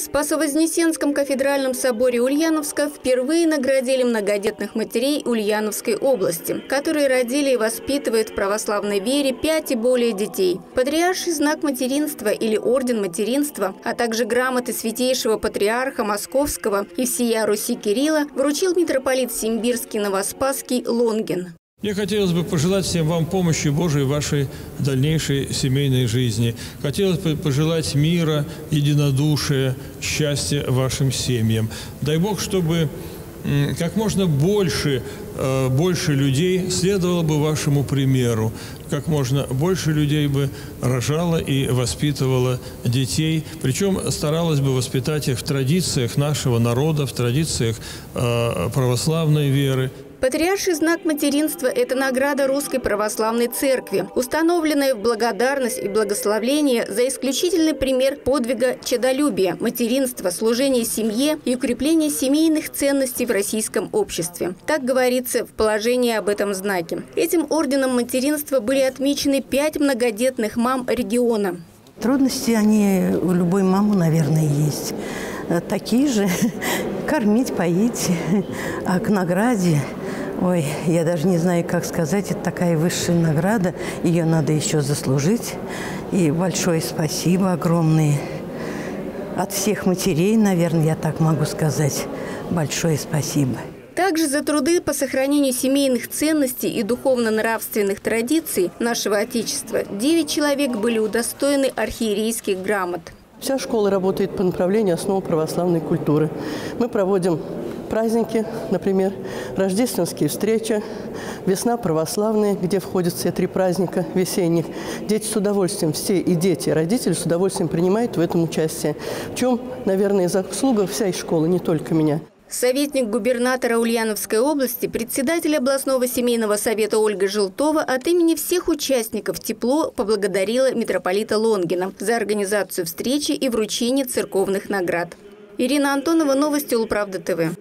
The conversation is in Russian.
В Спасо-Вознесенском кафедральном соборе Ульяновска впервые наградили многодетных матерей Ульяновской области, которые родили и воспитывают в православной вере пять и более детей. Патриарший знак материнства или орден материнства, а также грамоты святейшего патриарха Московского и всея Руси Кирилла вручил митрополит Симбирский Новоспасский Лонгин. Мне хотелось бы пожелать всем вам помощи Божией в вашей дальнейшей семейной жизни. Хотелось бы пожелать мира, единодушия, счастья вашим семьям. Дай Бог, чтобы как можно больше, э, больше людей следовало бы вашему примеру, как можно больше людей бы рожало и воспитывало детей, причем старалась бы воспитать их в традициях нашего народа, в традициях э, православной веры. Патриарший знак материнства – это награда Русской Православной Церкви, установленная в благодарность и благословление за исключительный пример подвига чадолюбия, материнства, служения семье и укрепления семейных ценностей в российском обществе. Так говорится в положении об этом знаке. Этим орденом материнства были отмечены пять многодетных мам региона. Трудности, они у любой мамы, наверное, есть. Такие же – кормить, поить, а к награде – Ой, я даже не знаю, как сказать. Это такая высшая награда. Ее надо еще заслужить. И большое спасибо огромное. От всех матерей, наверное, я так могу сказать. Большое спасибо. Также за труды по сохранению семейных ценностей и духовно-нравственных традиций нашего Отечества 9 человек были удостоены архиерейских грамот. Вся школа работает по направлению основ православной культуры. Мы проводим праздники, например, рождественские встречи, весна православная, где входят все три праздника весенних. Дети с удовольствием, все и дети, и родители с удовольствием принимают в этом участие. В чем, наверное, заслуга вся школы, не только меня. Советник губернатора Ульяновской области, председатель областного семейного совета Ольга Желтова от имени всех участников тепло поблагодарила митрополита Лонгина за организацию встречи и вручение церковных наград. Ирина Антонова, новости Улправда ТВ.